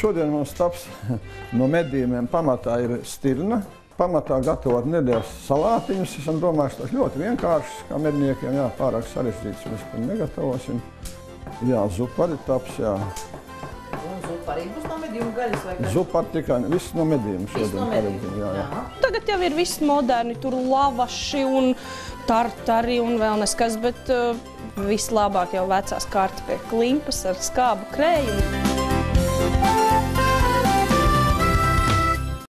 Šodien mums taps no medījumiem pamatā ir stirna. Pamatā gatavot nedēļas salātiņus. Esam domājuši, tas ļoti vienkāršs, kā medniekiem, jā, pārāk sarežģīts, mēs to negatavosim. Jā, zupa arī taps, jā. Un zupa arī būs no medījuma gaļas vai kas? Zupa arī tikai, viss no medījuma Viss no šodien. medījuma. jā, jā. Jā. Tagad jau ir viss moderni, tur lavaši un tartari un vēl neskas, bet uh, vislabāk jau vecās kartupeļu klimpas ar skābu krējumu.